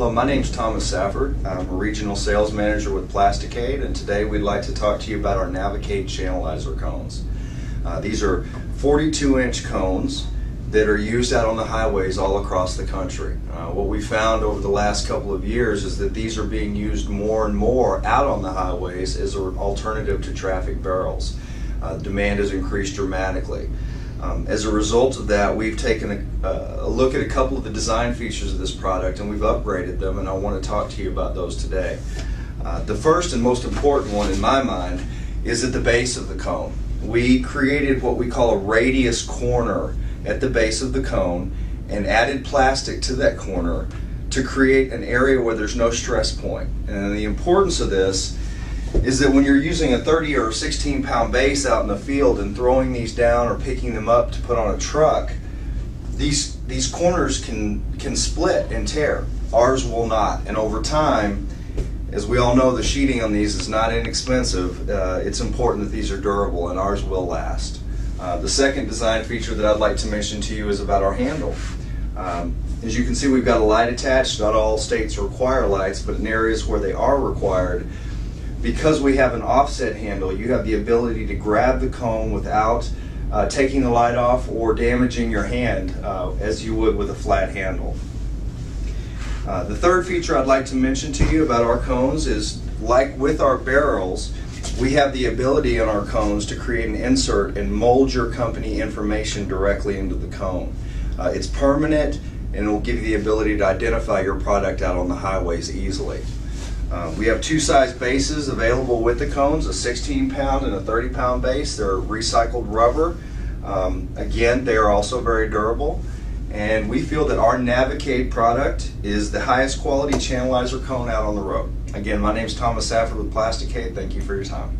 Hello, my name is Thomas Safford. I'm a regional sales manager with Plasticade, and today we'd like to talk to you about our Navicade channelizer cones. Uh, these are 42 inch cones that are used out on the highways all across the country. Uh, what we found over the last couple of years is that these are being used more and more out on the highways as an alternative to traffic barrels. Uh, demand has increased dramatically. Um, as a result of that, we've taken a, uh, a, look at a couple of the design features of this product and we've upgraded them, and I want to talk to you about those today. Uh, the first and most important one in my mind is at the base of the cone. We created what we call a radius corner at the base of the cone and added plastic to that corner to create an area where there's no stress point. And the importance of this is that when you're using a 30 or 16 pound base out in the field and throwing these down or picking them up to put on a truck, these these corners can can split and tear. Ours will not, and over time, as we all know, the sheeting on these is not inexpensive. Uh, it's important that these are durable, and ours will last. Uh, the second design feature that I'd like to mention to you is about our handle. Um, as you can see, we've got a light attached. Not all states require lights, but in areas where they are required, because we have an offset handle, you have the ability to grab the cone without uh, taking the light off or damaging your hand uh, as you would with a flat handle. Uh, the third feature I'd like to mention to you about our cones is like with our barrels, we have the ability in our cones to create an insert and mold your company information directly into the cone. Uh, it's permanent and it will give you the ability to identify your product out on the highways easily. Um, we have two size bases available with the cones, a 16 pound and a 30 pound base. They're recycled rubber. Um, again, they are also very durable. And we feel that our Navicade product is the highest quality channelizer cone out on the road. Again, my name is Thomas Safford with Plasticade. Thank you for your time.